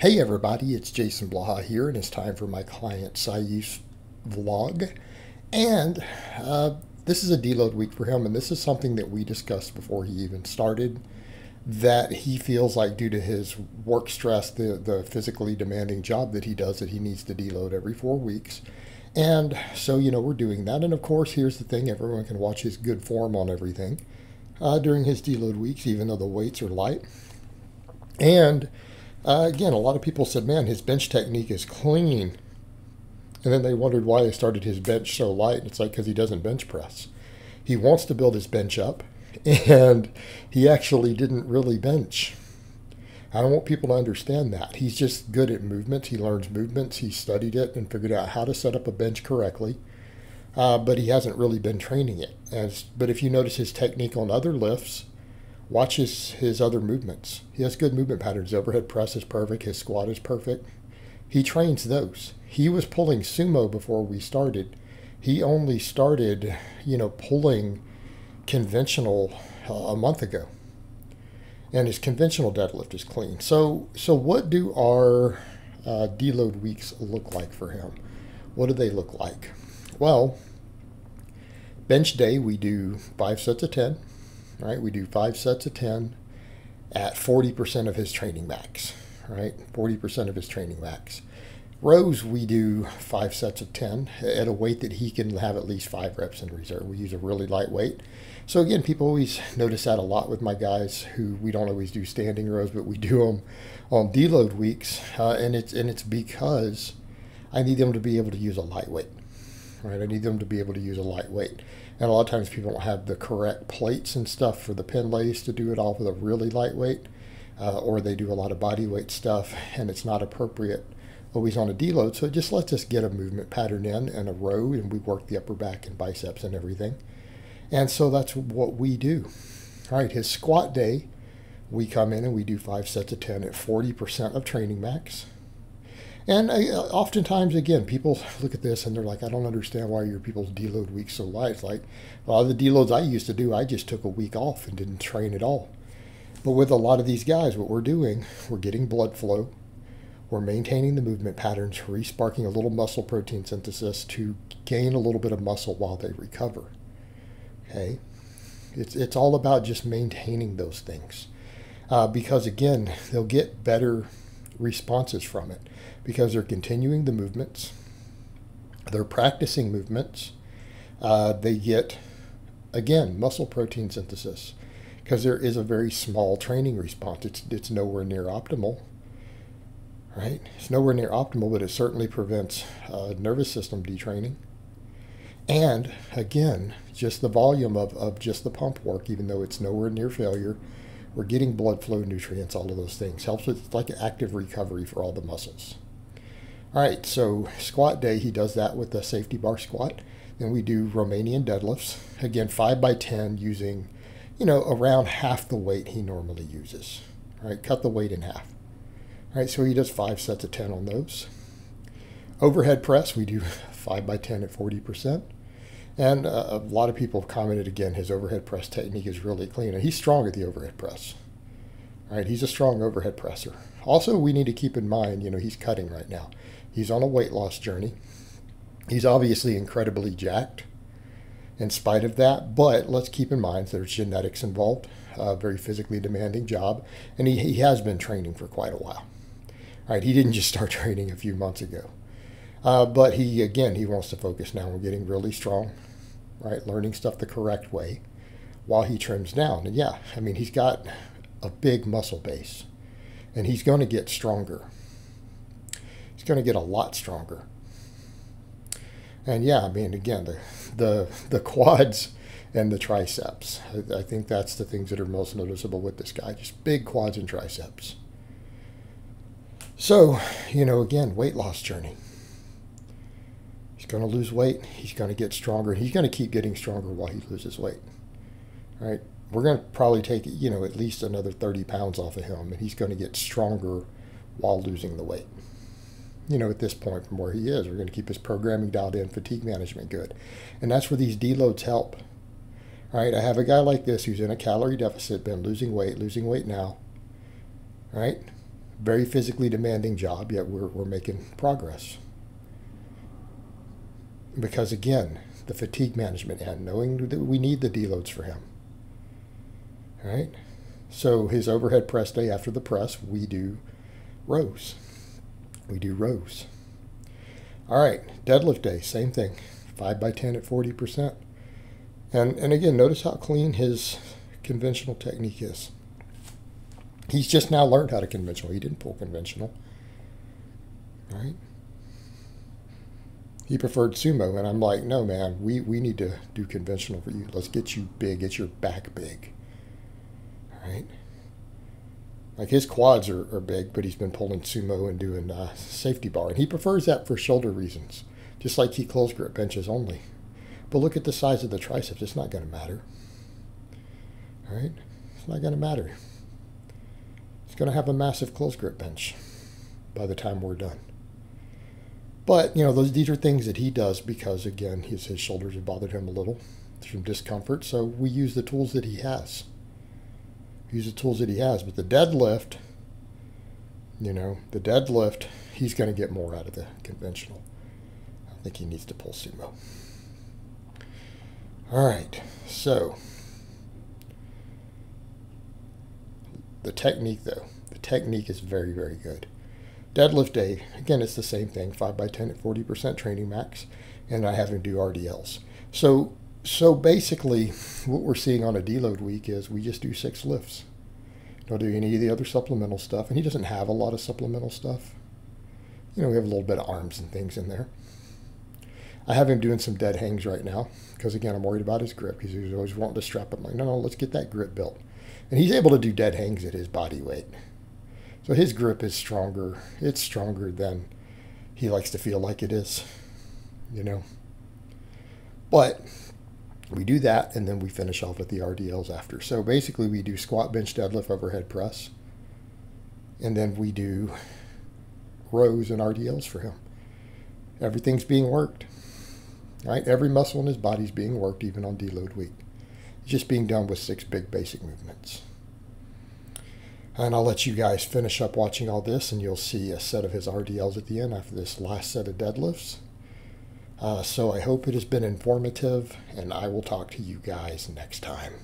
Hey everybody, it's Jason Blaha here, and it's time for my client Saif vlog. And uh, this is a deload week for him, and this is something that we discussed before he even started. That he feels like, due to his work stress, the, the physically demanding job that he does, that he needs to deload every four weeks. And so, you know, we're doing that. And of course, here's the thing everyone can watch his good form on everything uh, during his deload weeks, even though the weights are light. And uh, again, a lot of people said, man, his bench technique is clean. And then they wondered why he started his bench so light. It's like because he doesn't bench press. He wants to build his bench up, and he actually didn't really bench. I don't want people to understand that. He's just good at movements. He learns movements. He studied it and figured out how to set up a bench correctly. Uh, but he hasn't really been training it. As, but if you notice his technique on other lifts, Watch his, his other movements. He has good movement patterns. Overhead press is perfect. His squat is perfect. He trains those. He was pulling sumo before we started. He only started, you know, pulling conventional uh, a month ago. And his conventional deadlift is clean. So, so what do our uh, deload weeks look like for him? What do they look like? Well, bench day, we do five sets of 10 right? We do five sets of 10 at 40% of his training max, right? 40% of his training max. Rows, we do five sets of 10 at a weight that he can have at least five reps in reserve. We use a really light weight. So again, people always notice that a lot with my guys who we don't always do standing rows, but we do them on deload weeks. Uh, and it's, and it's because I need them to be able to use a lightweight, right? I need them to be able to use a lightweight. And a lot of times people don't have the correct plates and stuff for the Pendlays to do it all with a really lightweight, uh, or they do a lot of body weight stuff and it's not appropriate always on a deload. So it just lets us get a movement pattern in and a row, and we work the upper back and biceps and everything. And so that's what we do. All right, his squat day, we come in and we do five sets of 10 at 40% of training max. And uh, oftentimes, again, people look at this and they're like, I don't understand why your people's deload weeks so light. It's like, a lot of the deloads I used to do, I just took a week off and didn't train at all. But with a lot of these guys, what we're doing, we're getting blood flow, we're maintaining the movement patterns, re-sparking a little muscle protein synthesis to gain a little bit of muscle while they recover. Okay? It's, it's all about just maintaining those things. Uh, because again, they'll get better responses from it because they're continuing the movements, they're practicing movements, uh, they get, again, muscle protein synthesis because there is a very small training response. It's, it's nowhere near optimal, right? It's nowhere near optimal, but it certainly prevents uh, nervous system detraining. And again, just the volume of, of just the pump work, even though it's nowhere near failure, we're getting blood flow, nutrients, all of those things. Helps with like active recovery for all the muscles. All right, so squat day, he does that with the safety bar squat. Then we do Romanian deadlifts. Again, 5 by 10 using, you know, around half the weight he normally uses. All right, cut the weight in half. All right, so he does five sets of 10 on those. Overhead press, we do 5 by 10 at 40%. And uh, a lot of people have commented again, his overhead press technique is really clean. And he's strong at the overhead press. Right, he's a strong overhead presser. Also, we need to keep in mind, you know, he's cutting right now. He's on a weight loss journey. He's obviously incredibly jacked in spite of that, but let's keep in mind there's genetics involved, a very physically demanding job, and he, he has been training for quite a while. Right, he didn't just start training a few months ago. Uh, but he, again, he wants to focus now on getting really strong, right? Learning stuff the correct way while he trims down. And yeah, I mean, he's got a big muscle base and he's going to get stronger. He's going to get a lot stronger. And yeah, I mean, again, the, the, the quads and the triceps. I, I think that's the things that are most noticeable with this guy, just big quads and triceps. So, you know, again, weight loss journey going to lose weight. He's going to get stronger. He's going to keep getting stronger while he loses weight. Right? We're going to probably take, you know, at least another 30 pounds off of him, and he's going to get stronger while losing the weight. You know, at this point from where he is, we're going to keep his programming dialed in, fatigue management good. And that's where these deloads help. Right, I have a guy like this who's in a calorie deficit, been losing weight, losing weight now. Right? very physically demanding job, yet we're, we're making progress. Because again, the fatigue management and knowing that we need the deloads for him. All right? So his overhead press day after the press, we do rows. We do rows. All right, deadlift day, same thing. 5 by 10 at 40%. And, and again, notice how clean his conventional technique is. He's just now learned how to conventional. He didn't pull conventional. Right? He preferred sumo, and I'm like, no, man, we, we need to do conventional for you. Let's get you big, get your back big. All right? Like his quads are, are big, but he's been pulling sumo and doing uh, safety bar. And he prefers that for shoulder reasons, just like he close grip benches only. But look at the size of the triceps. It's not going to matter. All right? It's not going to matter. It's going to have a massive close grip bench by the time we're done. But, you know, those these are things that he does because, again, his, his shoulders have bothered him a little. Some discomfort. So we use the tools that he has. Use the tools that he has. But the deadlift, you know, the deadlift, he's going to get more out of the conventional. I think he needs to pull sumo. All right, so the technique though, the technique is very, very good. Deadlift day, again, it's the same thing, 5 by 10 at 40% training max, and I have him do RDLs. So, so basically, what we're seeing on a deload week is we just do six lifts. Don't do any of the other supplemental stuff, and he doesn't have a lot of supplemental stuff. You know, we have a little bit of arms and things in there. I have him doing some dead hangs right now because, again, I'm worried about his grip. Because he's always wanting to strap. I'm like, no, no, let's get that grip built. And he's able to do dead hangs at his body weight. So his grip is stronger. It's stronger than he likes to feel like it is, you know. But we do that and then we finish off with the RDLs after. So basically, we do squat, bench, deadlift, overhead press, and then we do rows and RDLs for him. Everything's being worked. Right? Every muscle in his body's being worked, even on deload week. It's just being done with six big basic movements. And I'll let you guys finish up watching all this, and you'll see a set of his RDLs at the end after this last set of deadlifts. Uh, so I hope it has been informative, and I will talk to you guys next time.